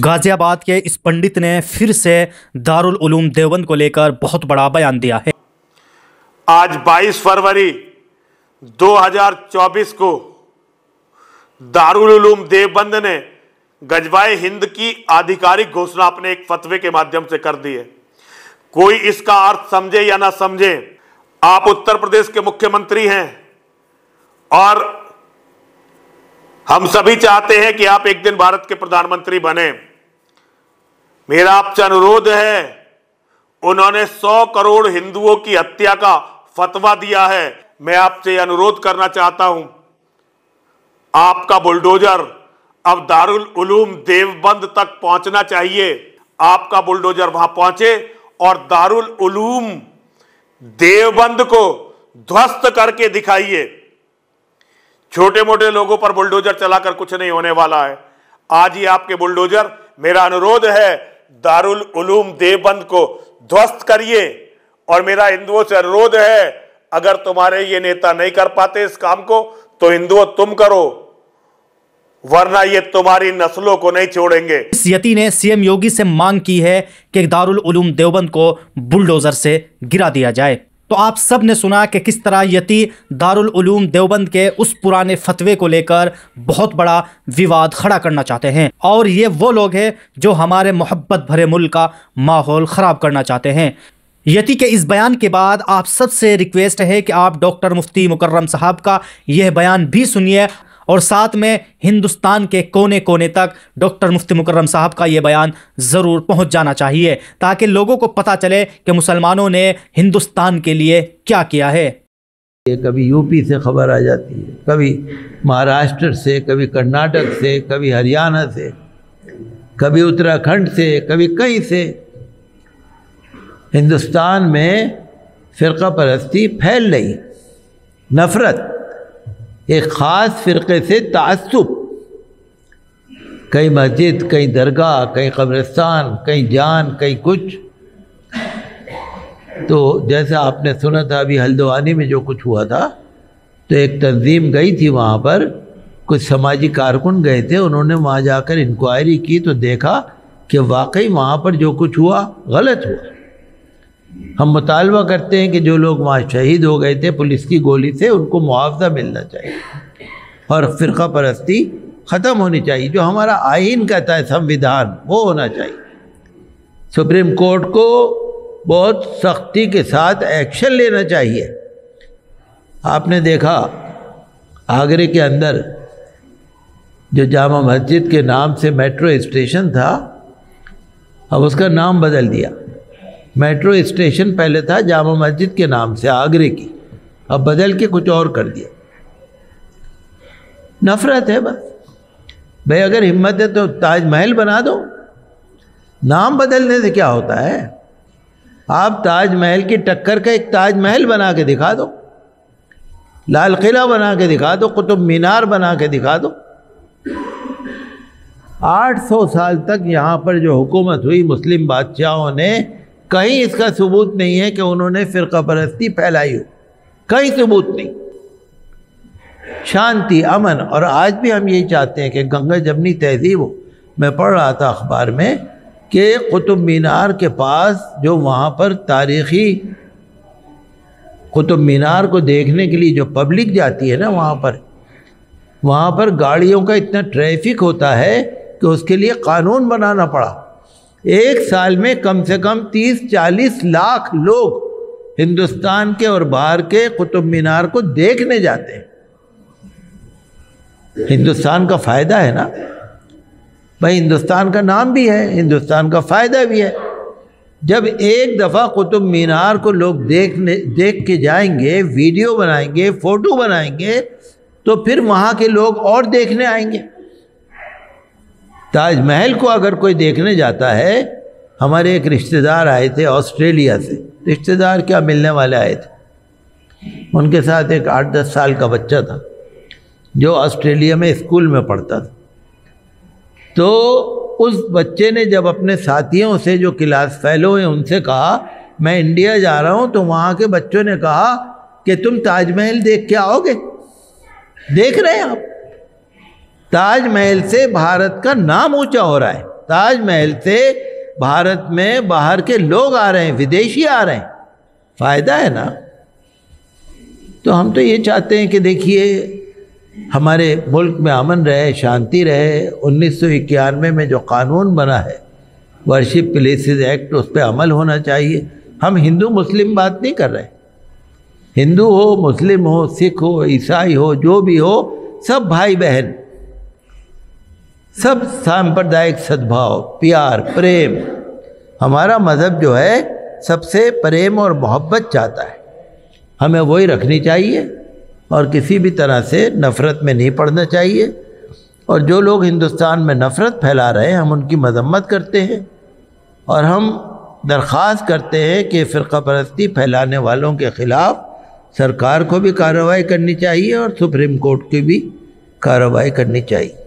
गाजियाबाद के इस पंडित ने फिर से दारुल उलूम देवबंद को लेकर बहुत बड़ा बयान दिया है। आज 22 फरवरी 2024 को दारुल उलूम देवबंद ने गजवाए हिंद की आधिकारिक घोषणा अपने एक फतवे के माध्यम से कर दी है। कोई इसका अर्थ समझे या ना समझे, आप उत्तर प्रदेश के मुख्यमंत्री हैं और हम सभी चाहते हैं कि आप एक दिन भारत के प्रधानमंत्री बने। मेरा आपसे अनुरोध है, उन्होंने सौ करोड़ हिंदुओं की हत्या का फतवा दिया है। मैं आपसे अनुरोध करना चाहता हूँ, आपका बुलडोजर अब दारुल उलूम देवबंद तक पहुँचना चाहिए। आपका बुलडोजर वहाँ पहुँचे और दारुल उलूम देवबंद को ध्वस्त करके दिखाइए। छोटे मोटे लोगों पर बुलडोजर चलाकर कुछ नहीं होने वाला है। आज ही आपके बुलडोजर, मेरा अनुरोध है, दारुल उलूम देवबंद को ध्वस्त करिए। और मेरा हिंदुओं से अनुरोध है, अगर तुम्हारे ये नेता नहीं कर पाते इस काम को तो हिंदुओं तुम करो, वरना ये तुम्हारी नस्लों को नहीं छोड़ेंगे। इस यति ने सीएम योगी से मांग की है कि दारुल उलूम देवबंद को बुलडोजर से गिरा दिया जाए। तो आप सबने सुना कि किस तरह यति दारुल उलूम देवबंद के उस पुराने फतवे को लेकर बहुत बड़ा विवाद खड़ा करना चाहते हैं। और ये वो लोग हैं जो हमारे मोहब्बत भरे मुल्क का माहौल ख़राब करना चाहते हैं। यति के इस बयान के बाद आप सबसे रिक्वेस्ट है कि आप डॉक्टर मुफ्ती मुकर्रम साहब का यह बयान भी सुनिए। और साथ में हिंदुस्तान के कोने कोने तक डॉक्टर मुफ्ती मुकर्रम साहब का ये बयान ज़रूर पहुँच जाना चाहिए, ताकि लोगों को पता चले कि मुसलमानों ने हिंदुस्तान के लिए क्या किया है। कभी यूपी से खबर आ जाती है, कभी महाराष्ट्र से, कभी कर्नाटक से, कभी हरियाणा से, कभी उत्तराखंड से, कभी कहीं से। हिंदुस्तान में फ़िरका परस्ती फैल रही, नफ़रत। एक ख़ास फ़िरक़े से तसब। कहीं मस्जिद कहीं दरगाह कहीं कब्रस्तान कहीं जान कहीं कुछ। तो जैसा आपने सुना था अभी हल्द्वानी में जो कुछ हुआ था तो एक तंजीम गई थी वहाँ पर। कुछ समाजी कारकुन गए थे, उन्होंने वहाँ जाकर इंक्वायरी की तो देखा कि वाकई वहाँ पर जो कुछ हुआ, गलत हुआ। हम मुतालबा करते हैं कि जो लोग वहाँ शहीद हो गए थे, पुलिस की गोली से उनको मुआवजा मिलना चाहिए। और फ़िरका परस्ती ख़त्म होनी चाहिए। जो हमारा आइन कहता है संविधान, वो होना चाहिए। सुप्रीम कोर्ट को बहुत सख्ती के साथ एक्शन लेना चाहिए। आपने देखा, आगरे के अंदर जो जामा मस्जिद के नाम से मेट्रो स्टेशन था, अब उसका नाम बदल दिया। मेट्रो स्टेशन पहले था जामा मस्जिद के नाम से, आगरे की। अब बदल के कुछ और कर दिया। नफरत है बस। भाई, अगर हिम्मत है तो ताजमहल बना दो। नाम बदलने से क्या होता है? आप ताजमहल की टक्कर का एक ताजमहल बना के दिखा दो। लाल किला बना के दिखा दो, कुतुब मीनार बना के दिखा दो। 800 साल तक यहाँ पर जो हुकूमत हुई, मुस्लिम बादशाहों ने कहीं इसका सबूत नहीं है कि उन्होंने फ़िरका परस्ती फैलाई हो। कहीं सबूत नहीं। शांति, अमन, और आज भी हम यही चाहते हैं कि गंगा जमनी तहजीब हो। मैं पढ़ रहा था अखबार में कि कुतुब मीनार के पास जो वहाँ पर तारीख़ी कुतुब मीनार को देखने के लिए जो पब्लिक जाती है ना वहाँ पर वहाँ पर गाड़ियों का इतना ट्रैफ़िक होता है कि उसके लिए कानून बनाना पड़ा। एक साल में कम से कम 30-40 लाख लोग हिंदुस्तान के और बाहर के कुतुब मीनार को देखने जाते हैं। हिंदुस्तान का फ़ायदा है ना? भाई, हिंदुस्तान का नाम भी है, हिंदुस्तान का फ़ायदा भी है। जब एक दफ़ा कुतुब मीनार को लोग देखने, देख के जाएँगे, वीडियो बनाएँगे, फ़ोटो बनाएँगे तो फिर वहाँ के लोग और देखने आएँगे। ताजमहल को अगर कोई देखने जाता है, हमारे एक रिश्तेदार आए थे ऑस्ट्रेलिया से। रिश्तेदार क्या मिलने वाले आए थे? उनके साथ एक आठ दस साल का बच्चा था, जो ऑस्ट्रेलिया में स्कूल में पढ़ता था। तो उस बच्चे ने जब अपने साथियों से जो क्लास फेलो हैं उनसे कहा, मैं इंडिया जा रहा हूँ तो वहाँ के बच्चों ने कहा कि, तुम ताजमहल देख के आओगे? देख रहे हैं आप? ताजमहल से भारत का नाम ऊँचा हो रहा है। ताजमहल से भारत में बाहर के लोग आ रहे हैं, विदेशी आ रहे हैं। फ़ायदा है ना? तो हम तो ये चाहते हैं कि देखिए, हमारे मुल्क में अमन रहे, शांति रहे। उन्नीस सौ इक्यानवे में जो कानून बना है वर्शिप प्लेसेस एक्ट उस पर अमल होना चाहिए। हम हिंदू मुस्लिम बात नहीं कर रहे। हिंदू हो, मुस्लिम हो, सिख हो, ईसाई हो, जो भी हो, सब भाई बहन। सब सांप्रदायिक सद्भाव, प्यार, प्रेम। हमारा मज़हब जो है, सबसे प्रेम और मोहब्बत चाहता है। हमें वही रखनी चाहिए और किसी भी तरह से नफ़रत में नहीं पड़ना चाहिए। और जो लोग हिंदुस्तान में नफ़रत फैला रहे हैं, हम उनकी मजम्मत करते हैं। और हम दरख्वास्त करते हैं कि फ़िरका परस्ती फैलाने वालों के ख़िलाफ़ सरकार को भी कार्रवाई करनी चाहिए और सुप्रीम कोर्ट की भी कार्रवाई करनी चाहिए।